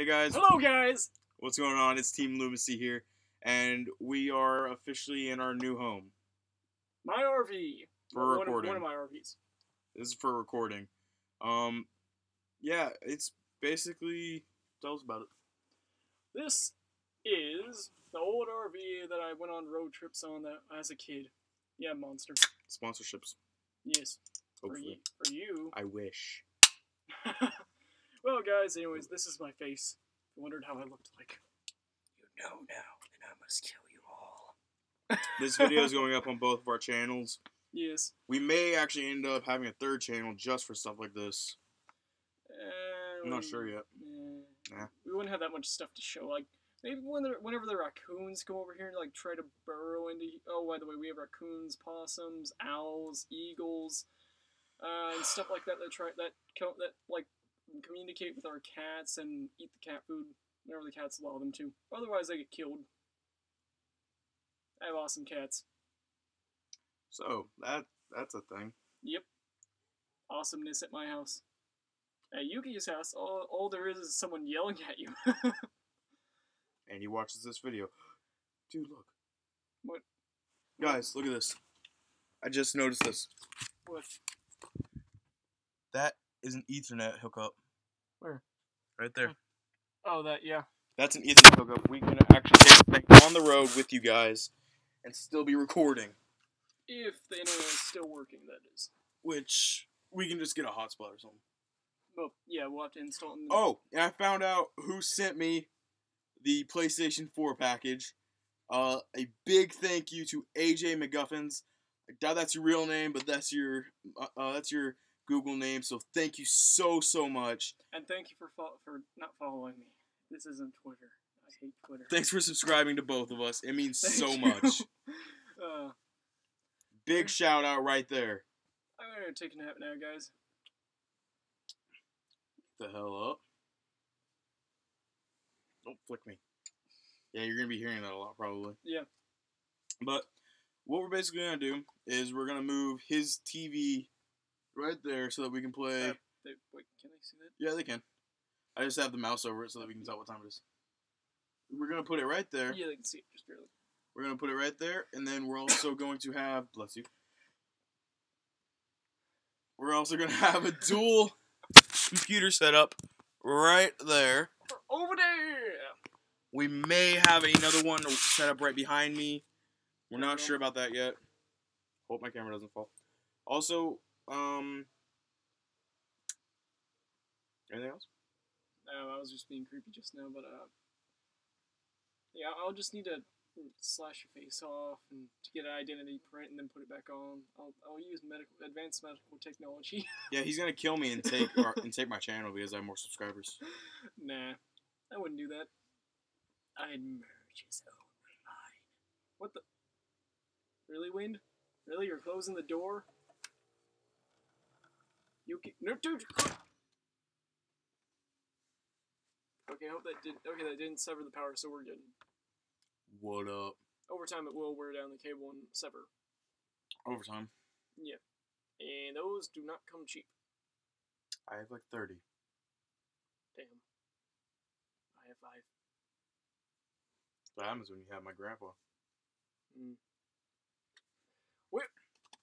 Hey guys, Hello, guys. what's going on? It's Team Lumicy here, and we are officially in our new home My RV. for One of- recording. One of my RVs. This is for recording. Um, yeah, it's basically tell us about it. This is the old RV that I went on road trips on that as a kid. Yeah, monster. Sponsorships, Yes. Hopefully. For you. I wish. well, guys. Anyways, this is my face. I wondered how I looked like. You know now, and I must kill you all. This video is going up on both of our channels. Yes. We may actually end up having a third channel just for stuff like this. Uh, I'm not sure yet. eh, Nah. We wouldn't have that much stuff to show. Like maybe when whenever the raccoons come over here and like try to burrow into. Oh, by the way, we have raccoons, possums, owls, eagles, uh, and stuff like that. That try that that like communicate with our cats and eat the cat food whenever the cats allow them to. Otherwise, they get killed. I have awesome cats. So that that's a thing. Yep. Awesomeness at my house. At Yuki's house, all, all there is is someone yelling at you. And he watches this video. Dude, look. What? Guys, look at this. I just noticed this. what? That is an Ethernet hookup. Where? Right there. Oh, that, yeah. That's an Ethernet hookup. We can actually take thing on the road with you guys and still be recording. If the internet is still working, that is. Which we can just get a hotspot or something. Well, yeah, we'll have to install it. In the- Oh, and I found out who sent me the PlayStation 4 package. Uh, a big thank you to AJ McGuffins. I doubt that's your real name, but that's your uh, uh, that's your Google name. So thank you so so much. And thank you for fo- for not following me. This isn't Twitter. I hate Twitter. Thanks for subscribing to both of us. It means Thank so you. much. uh, Big shout out right there. I'm gonna take a nap now, guys. the hell up. Don't flick me. Yeah, you're gonna be hearing that a lot probably. Yeah. But what we're basically gonna do is we're gonna move his TV right there so that we can play. Uh, they, wait, can they see that? yeah, they can. I just have the mouse over it so that we can tell what time it is. We're gonna put it right there. Yeah, they can see it just barely. We're gonna put it right there, and then we're also going to have bless you. We're also gonna have a dual computer setup right there. Over there. We may have another one set up right behind me. We're not sure about that yet. Hope my camera doesn't fall. Also, um, anything else? No, I was just being creepy just now, but uh, yeah, I'll just need to slash your face off and to get an identity print and then put it back on. I'll, I'll use medical advanced medical technology. Yeah, he's gonna kill me and take our, and take my channel because I have more subscribers. nah, I wouldn't do that. I'd merge his own. What the? Really, Wind? Really, you're closing the door? You can no, dude. Okay, I hope that did. Okay, that didn't sever the power, so we're good. What up? Over time, it will wear down the cable and sever. Overtime. Yeah, and those do not come cheap. I have like thirty. Damn. I have five. What happens when you have my grandpa? Mm. Wait.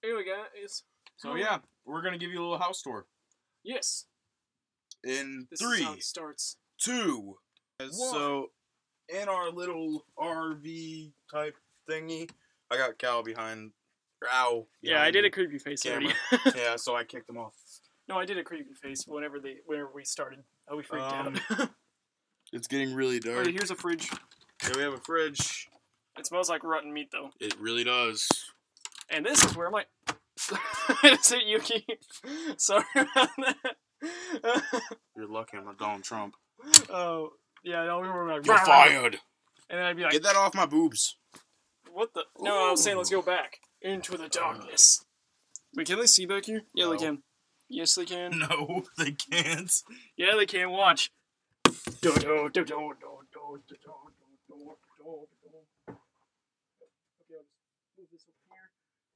Anyway, guys. So yeah, we're gonna give you a little house tour Yes. in This three. is how it starts. two. One. So, in our little RV type thingy, I got Cal behind. Ow. Yeah, I did a creepy face camera. already. yeah, so I kicked him off. no, I did a creepy face whenever they whenever we started. Oh, we freaked Um, out. It's getting really dark. oh, here's a fridge. Yeah, we have a fridge. It smells like rotten meat though. It really does. And this is where my. Is it Yuki? Sorry about that. You're lucky I'm not Donald Trump. oh yeah, no, we were like. You're fired. And then I'd be like, Get that off my boobs. What the? No, I was saying let's go back into the darkness. Wait, can they see back here? Yeah, No. they can. Yes, they can. No, they can't. Yeah, they can't Watch.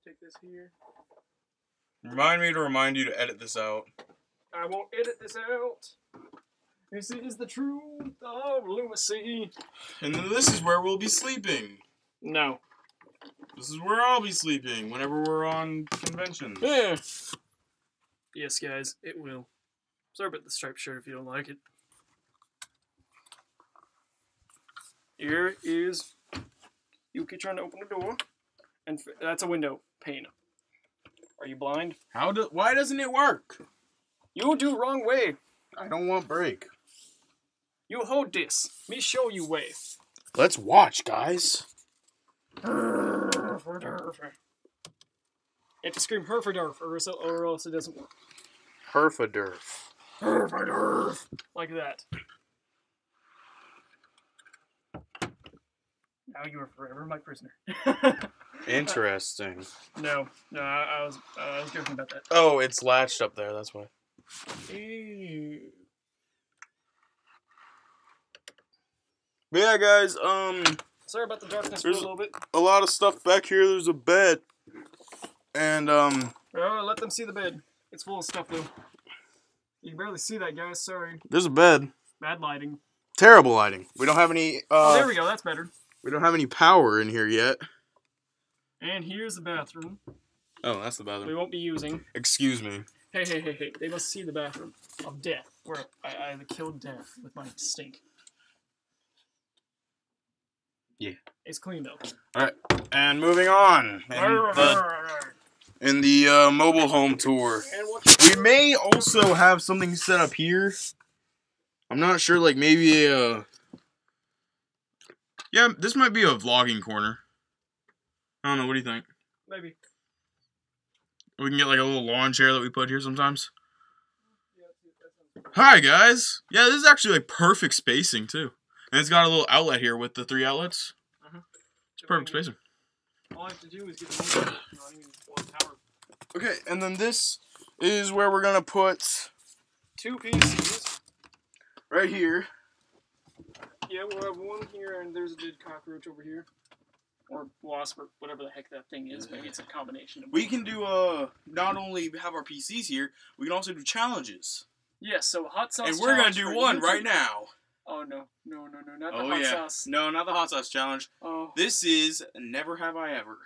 Take this here. Remind me to remind you to edit this out. I won't edit this out. This is the truth of lunacy. And then this is where we'll be sleeping. No. This is where I'll be sleeping whenever we're on convention. Yeah. Yes, guys, it will. Sorry about the striped shirt if you don't like it. Here is Yuki trying to open the door, and f- that's a window pane. Are you blind? How do? Why doesn't it work? You do wrong way. I don't want break. You hold this. Me show you way. Let's watch, guys. You have to scream Herfordurf or else, or else it doesn't work. Herfadurf. Herfordurf. Like that. Now you are forever my prisoner. Interesting. no, no, I, I was uh, I was joking about that. Oh, it's latched up there. That's why. Ew. But yeah, guys. Um, Sorry about the darkness for a little bit. a lot of stuff back here. There's a bed, and um, Oh, let them see the bed. It's full of stuff though. You can barely see that, guys. Sorry. there's a bed. Bad lighting. Terrible lighting. We don't have any. oh, Uh, there we go. That's better. we don't have any power in here yet. And here's the bathroom. Oh, that's the bathroom. We won't be using. Excuse me. Hey, hey, hey, hey! They must see the bathroom of death, where I, I killed death with my stink. Yeah. It's clean though. Alright, and moving on. In the, in the uh, mobile home tour. We may also have something set up here. I'm not sure, like maybe a. Uh... Yeah, this might be a vlogging corner. I don't know. What do you think? Maybe. We can get like a little lawn chair that we put here sometimes. Yeah, that sounds Hi guys. Yeah, this is actually like perfect spacing too, and it's got a little outlet here with the three outlets. Mhm. It's perfect spacing. All I have to do is get the running and power. Okay, and then this is where we're gonna put Two PCs. right here. Yeah, we'll have one here, and there's a dead cockroach over here. Or wasp, or whatever the heck that thing is. Maybe it's a combination of We can do uh not only have our PCs here, we can also do challenges, Yes, so hot sauce and we're gonna challenge do for one YouTube. right now. Oh, no. No, no, no. Not the Oh hot yeah, sauce. no, not the hot sauce challenge. Oh. This is never have I ever.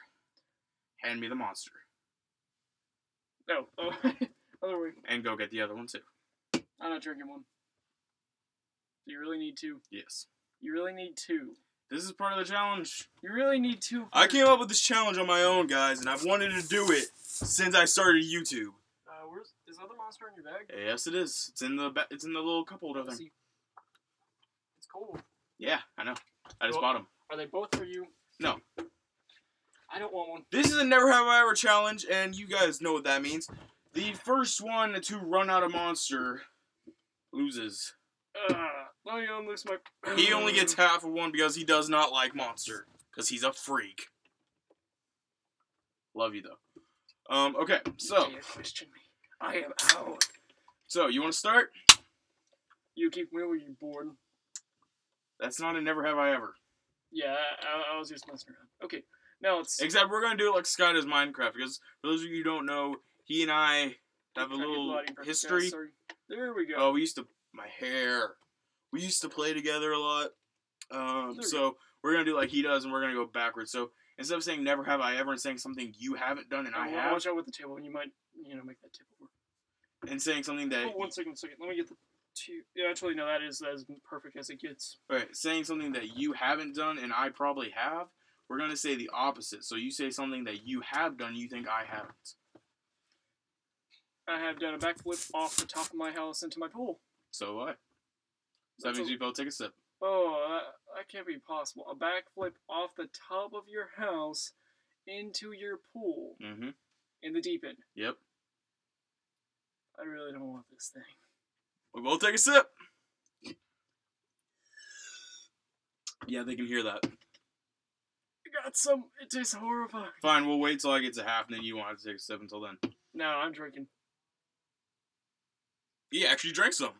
Hand me the monster, No. Oh. Other way. and go get the other one too. I'm not drinking one. Do you really need two. Yes, You really need two. This is part of the challenge. You really need two. I came up with this challenge on my own, guys, and I've wanted to do it since I started YouTube. Uh, where's is the other monster in your bag? Yes, it is. It's in the ba- it's in the little cup holder thing. See. It's cold. Yeah, I know. I just Well- bought them. Are they both for you? No. I don't want one. This is a never have I ever challenge, and you guys know what that means. The first one to run out of monster loses. Uh, unloose my. He only gets half of one because he does not like monster, because he's a freak. Love you though. Um. Okay. So, question me. I am out. so you want to start? You keep me when you're bored. That's not a never have I ever. Yeah, I, I was just messing around. Okay, now it's. Except we're gonna do it like Scott does Minecraft because for those of you who don't know, he and I have a to little history. There we go. Oh, we used to my hair. We used to play together a lot. Um, so we're gonna do like he does, and we're gonna go backwards. So instead of saying never have I ever and saying something you haven't done and I Oh, have, Watch out with the table. And you might, you know, make that tip over. and saying something that Oh, one second, one second. Let me get the two. Yeah, actually, no, that is as perfect as it gets. right, saying something that you haven't done and I probably have. We're gonna say the opposite. So you say something that you have done, you think I haven't. I have done a backflip off the top of my house into my pool. So what? So that means a- we both take a sip. Oh, that, that can't be possible. A backflip off the top of your house into your pool Mm-hmm. in the deep end. Yep. I really don't want this thing. We both take a sip. Yeah, they can hear that. I got some. It tastes horrifying. Fine, we'll wait till I get to half, and then you want to take a sip until then. No, I'm drinking. He actually drank some.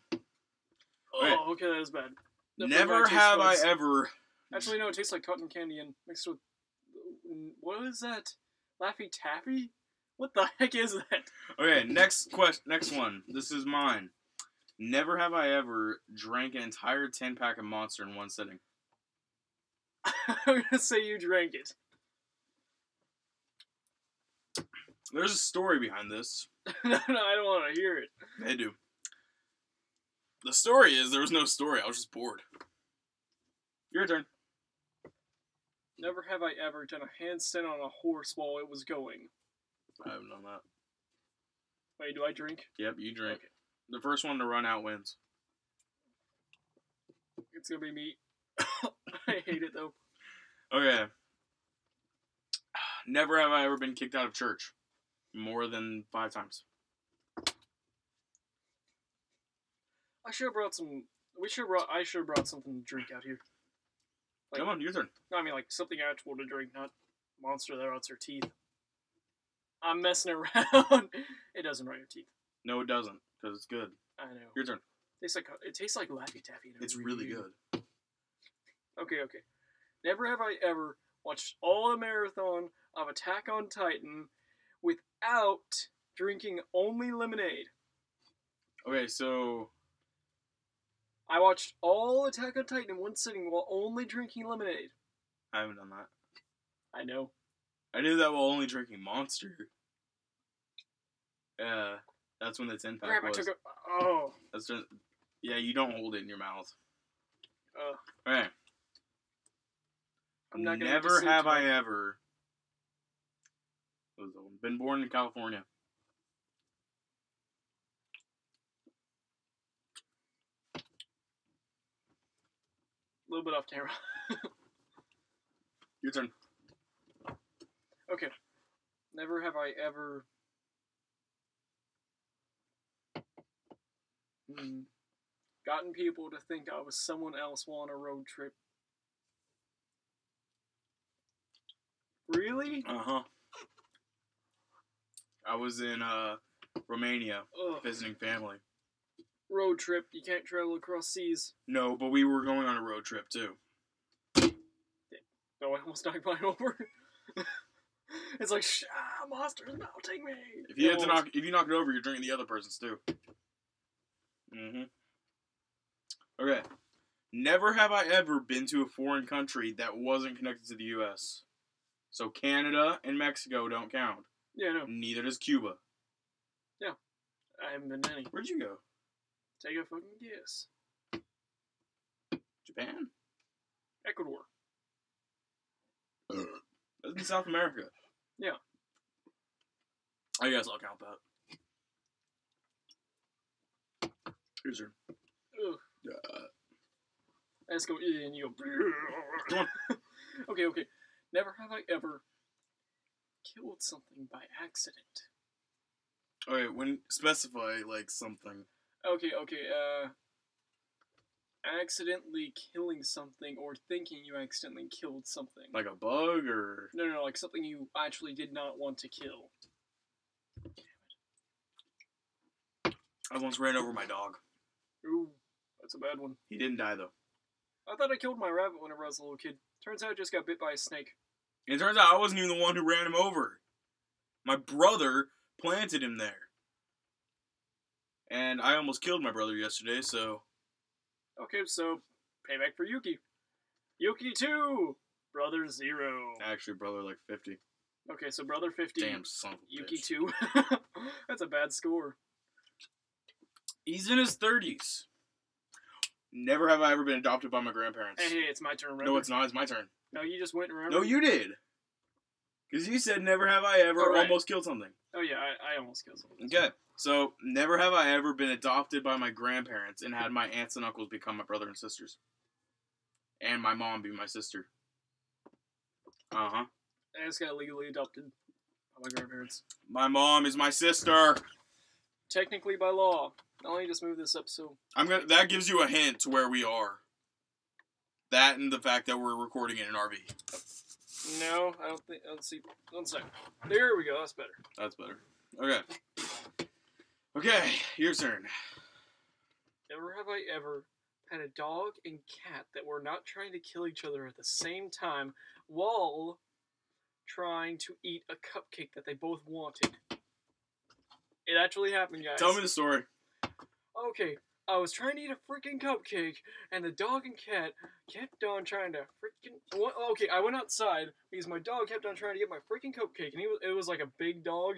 Oh, Right. okay, that is bad. Definitely Never have I ever. Actually, no, it tastes like cotton candy and mixed with. What is that? Laffy Taffy? What the heck is that? Okay, next quest. Next one. This is mine. Never have I ever drank an entire 10 pack of Monster in one sitting. I'm gonna say you drank it. There's a story behind this. no, no, I don't want to hear it. They do. The story is there was no story. I was just bored. Your turn. Never have I ever done a handstand on a horse while it was going. I haven't done that. Wait, do I drink? Yep, you drink. Okay. The first one to run out wins. It's gonna be me. I hate it though. Okay. Never have I ever been kicked out of church. More than five times. I should have brought some. We should have brought. I should have brought something to drink out here. Like- Come on, your turn. No, I mean like something actual to drink, not monster that rots your teeth. I'm messing around. it doesn't rot your teeth. No, it doesn't, because it's good. I know. Your turn. tastes like it tastes like Laffy Taffy. It's really good. Okay, okay. Never have I ever watched all the marathon of Attack on Titan without drinking only lemonade. Okay, so I watched all Attack on Titan in one sitting while only drinking lemonade. I haven't done that. I know. I did that while only drinking Monster. Yeah, that's when the 10 pack Crap, I was. took a. Oh. That's just, yeah, you don't hold it in your mouth. Uh, Okay. I'm not gonna Never have I ever was been born in California. Little bit off camera. Your turn. Okay. Never have I ever. Hmm. Gotten people to think I was someone else while on a road trip. Really? Uh huh. I was in uh Romania Ugh. visiting family. Road trip. You can't travel across seas. No, but we were going on a road trip too. No, I almost knocked mine over. it's like, Shh, ah, monster's melting me. If you have to knock, if you knock it over, you're drinking the other person's too. Mm-hmm. Okay. Never have I ever been to a foreign country that wasn't connected to the U.S. So Canada and Mexico don't count. Yeah, no. Neither does Cuba. Yeah, I haven't been to any. Where'd you go? Take a fucking guess. Japan? Ecuador. That's in South America. Yeah. I guess I'll count that. Here's your. Ugh. Uh, Let's go in. You go. Okay, okay. Never have I ever killed something by accident. okay, when specify like something. Okay, okay. Uh, accidentally killing something or thinking you accidentally killed something. Like a bug or. no, no, no, like something you actually did not want to kill. I once ran over my dog. Ooh, that's a bad one. He didn't die though. I thought I killed my rabbit whenever I was a little kid. Turns out I just got bit by a snake. It turns out I wasn't even the one who ran him over. My brother planted him there. And I almost killed my brother yesterday, so Okay, so payback for Yuki. Yuki two, brother zero. actually brother like fifty. Okay, so brother fifty, Damn son Yuki bitch. two. That's a bad score. He's in his thirties. Never have I ever been adopted by my grandparents. Hey, hey, it's my turn. Remember? no, it's not. It's my turn. No, you just went. Remember? No, you did. Because you said never have I ever Oh, right. almost killed something. Oh yeah, I, I almost killed someone. Okay. So never have I ever been adopted by my grandparents and had my aunts and uncles become my brother and sisters. And my mom be my sister. Uh huh. I just got legally adopted by my grandparents. My mom is my sister. Technically by law. I'll need to smooth this up so. I'm gonna. That gives you a hint to where we are. That and the fact that we're recording in an RV. No, I don't think. Let's see. One second. There we go. That's better. That's better. Okay. Okay, your turn. Never have I ever had a dog and cat that were not trying to kill each other at the same time while trying to eat a cupcake that they both wanted. It actually happened, guys. Tell me the story. Okay, I was trying to eat a freaking cupcake, and the dog and cat kept on trying to freaking. Okay, I went outside because my dog kept on trying to get my freaking cupcake, and he was, it was like a big dog,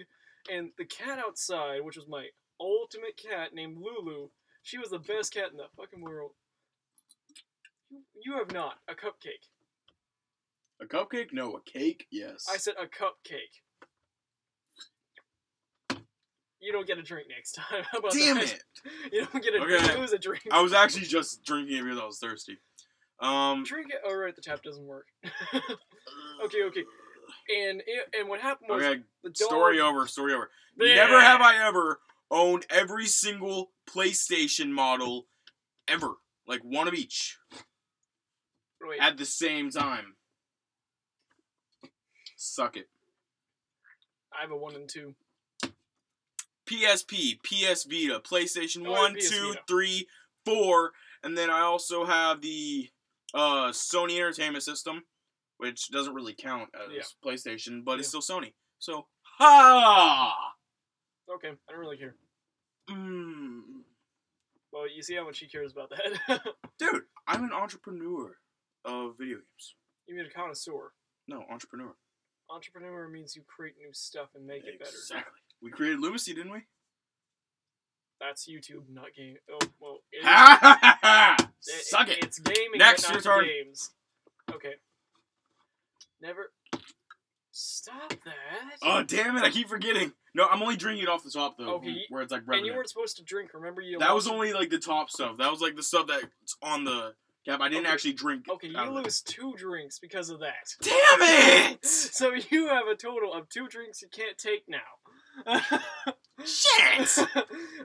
and the cat outside, which was my ultimate cat named Lulu, she was the best cat in the fucking world. You, you have not a cupcake. A cupcake? No, a cake? Yes. I said a cupcake. You don't get a drink next time. How about Damn that? it! You don't get a Okay. you lose a drink. I was actually just drinking it because I was thirsty. Um. Drink it. Oh right, the tap doesn't work. okay, okay. And and what happened was Okay, story over, story over. Yeah. Never have I ever owned every single PlayStation model ever. Like one of each. Wait, At the same time. Suck it. I have a one and two. PSP, PS Vita, PlayStation Oh, 1, PS 2, Vita. 3, 4, and then I also have the uh, Sony Entertainment System, which doesn't really count as Yeah. PlayStation, but it's still Sony. So, ha! Okay, I don't really care. Mm. Well, you see how much he cares about that. Dude, I'm an entrepreneur of video games. you mean a connoisseur? No, entrepreneur. Entrepreneur means you create new stuff and make it better. Exactly. We created Lumicy, didn't we? That's YouTube, not game. Oh well. It is- ha! it- Suck it. It's gaming, Next, but your not turn. games. Okay. Never. Stop that. Oh, damn it, I keep forgetting. No, I'm only drinking it off the top, though, Okay, where it's like and you weren't supposed to drink. Remember you. That was only like the top stuff. That was like the stuff that's on the cap. I didn't Okay. actually drink. Okay, you it. lose two drinks because of that. Damn it! So you have a total of two drinks you can't take now. Shit!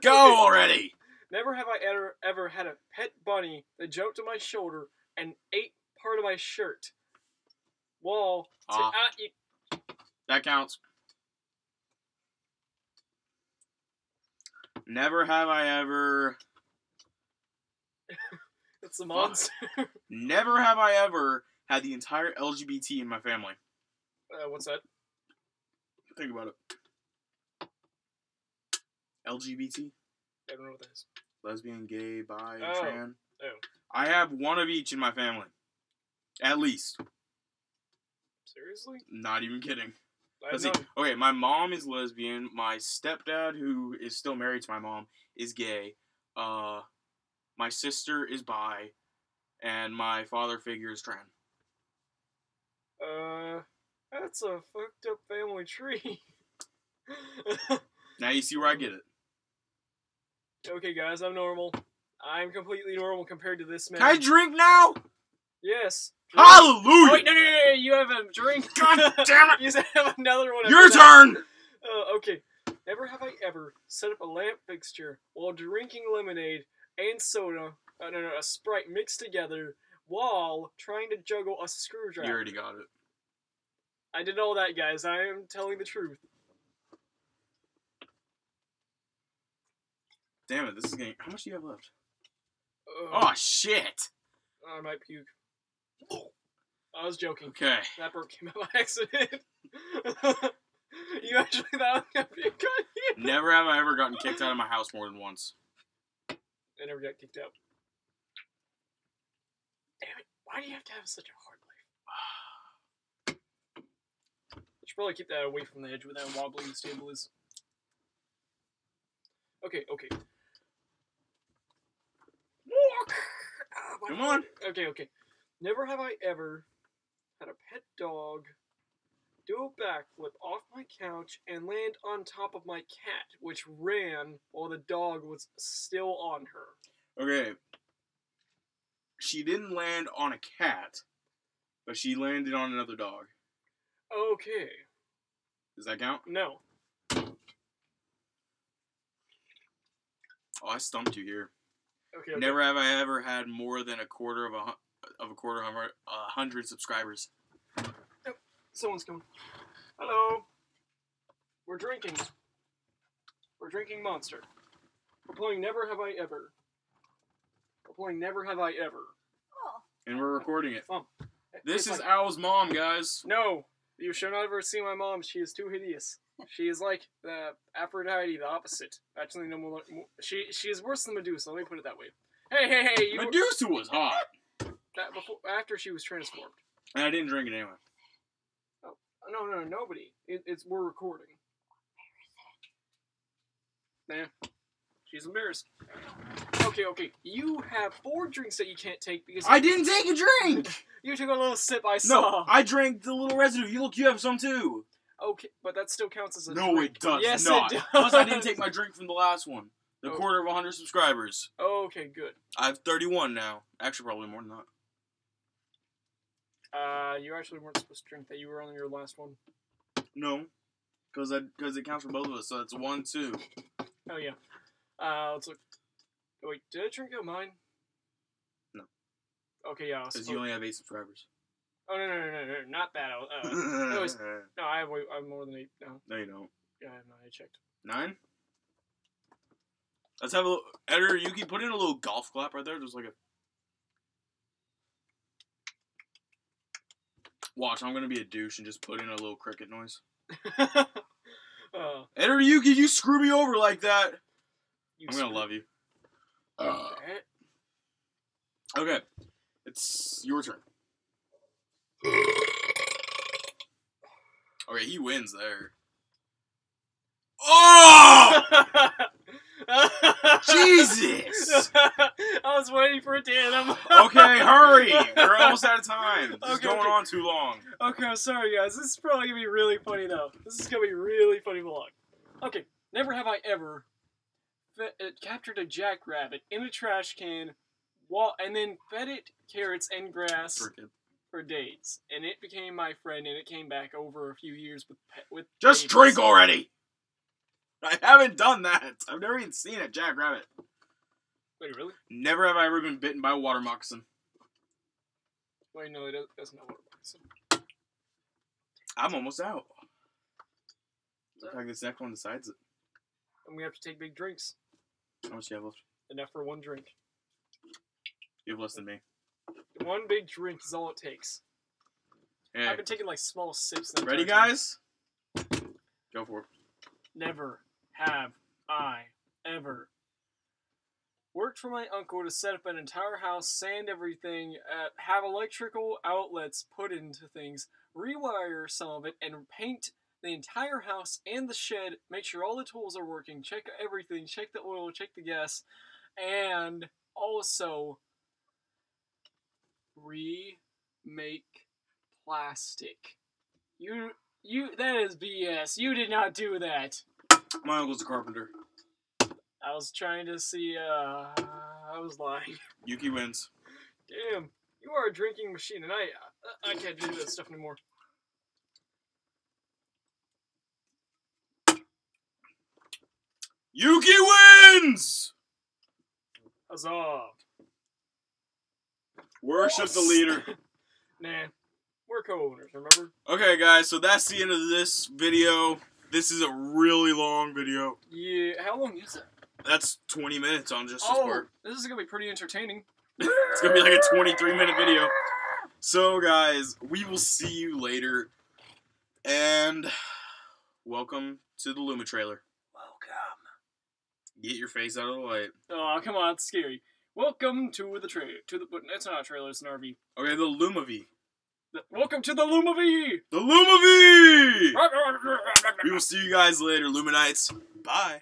Go already! Never have I ever ever had a pet bunny that jumped on my shoulder and ate part of my shirt. Wall. to- ah, you- That counts. Never have I ever. it's a monster. Never have I ever had the entire LGBT in my family. uh, what's that? Think about it. LGBT, I don't know what that is. lesbian, gay, bi, Oh. trans. Oh. I have one of each in my family. At least. Seriously? Not even kidding. See. Okay, my mom is lesbian. My stepdad, who is still married to my mom, is gay. Uh, my sister is bi, and my father figure is trans. Uh, that's a fucked up family tree. Now you see where I get it. Okay, guys, I'm normal. I'm completely normal compared to this man. Can I drink now? yes. Drink. Hallelujah! Oh, wait, no, no, no, no, you have a drink. God damn it! you have another one. Your turn. Uh, okay. Never have I ever set up a lamp fixture while drinking lemonade and soda, uh, no, no, a Sprite mixed together while trying to juggle a screwdriver. You already got it. I did all that, guys. I am telling the truth. Damn it! This is getting. How much do you have left? Ugh, Oh shit! I might puke. I was joking. Okay. That burp came out by accident. you actually thought I was gonna puke on you? Never have I ever gotten kicked out of my house more than once. I never got kicked out. Damn it! Why do you have to have such a hard life? You should probably keep that away from the edge where that wobbly table is. Okay, okay. Walk. Ah, Come foot. on. Okay, okay. Never have I ever had a pet dog do a backflip off my couch and land on top of my cat, which ran while the dog was still on her. Okay. She didn't land on a cat, but she landed on another dog. Okay. Does that count? No. Oh, I stumped you here. Okay. okay. Never have I ever had more than a quarter of a of a quarter of a a hundred subscribers. Yep. Someone's coming. Hello. We're drinking. We're drinking Monster. We're playing Never Have I Ever. We're playing Never Have I Ever. Oh. And we're recording it. Mom. This It's is like- Al's mom, guys. No. You shall not ever see my mom. She is too hideous. She is like the Aphrodite, the opposite. Actually, no more. She she is worse than Medusa. Let me put it that way. Hey, hey, hey! You, Medusa was hot, that before after she was transformed. and I didn't drink it anyway. Oh, No, no, nobody. It, it's we're recording. Nah, she's embarrassed. Okay, okay. You have four drinks that you can't take because I didn't take a drink. you took a little sip. I saw. No. I drank the little residue. You look, you have some too. Okay, but that still counts as a No, drink. it does yes, not. It does. Plus, I didn't take my drink from the last one. The Oh. quarter of 100 subscribers. Okay, good. I have 31 now. Actually, probably more than that. Uh, you actually weren't supposed to drink that. You were on your last one. No, because I because it counts for both of us. So it's one, two. Oh yeah. Uh, let's look. Oh, wait, did I drink out mine? No. Okay, yeah. Because you only have eight subscribers. Oh no no no no no not that. Uh, no, it's- no, I have way, I have more than eight now. no, you don't. Yeah, I have not. I checked. Nine. Let's have a little. Editor, you can put in a little golf clap right there. Just like a. Watch, I'm gonna be a douche and just put in a little cricket noise. uh, Editor Yuki, you screw me over like that. I'm gonna love you. that. Okay, it's your turn. Okay, he wins there. Oh! Jesus! I was waiting for it to hit him. Okay, hurry! We're almost out of time. This is Okay, going okay. on too long. Okay, I'm sorry guys. This is probably gonna be really funny though. This is gonna be really funny vlog. Okay, never have I ever uh, captured a jackrabbit in a trash can, wa- and then fed it carrots and grass. For days, and it became my friend, and it came back over a few years with with. Just babies. drink already! I haven't done that. I've never even seen a jackrabbit. Wait, really? Never have I ever been bitten by a water moccasin. Wait, no, it doesn't it was. I'm almost out. Looks like this next one decides it. And we have to take big drinks. How much do you have left? Enough for one drink. You have less than me. One big drink is all it takes. Hey, I've been taking like small sips. the ready, entire time. guys? Go for it. Never have I ever worked for my uncle to set up an entire house, sand everything, uh, have electrical outlets put into things, rewire some of it, and paint the entire house and the shed. Make sure all the tools are working. Check everything. Check the oil. Check the gas, and also remake plastic. You you that is BS. You did not do that. My uncle's a carpenter. I was trying to see uh I was lying. Yuki wins. Damn. You are a drinking machine and I I, can't do this stuff anymore. Yuki wins! Huzzah. Worship the leader. Nah. We're co-owners, remember? Okay, guys, so that's the end of this video. This is a really long video. Yeah. How long is it? That's 20 minutes on just this Oh, part. this is gonna be pretty entertaining. It's gonna be like a 23 minute video. So, guys, we will see you later. And welcome to the Luma trailer. Welcome. Get your face out of the light. Oh, come on, it's scary. Welcome to the trailer. To the, but it's not a trailer. It's an RV. Okay, the Luma The- welcome to the Luma The Luma We will see you guys later, Luminites. Bye.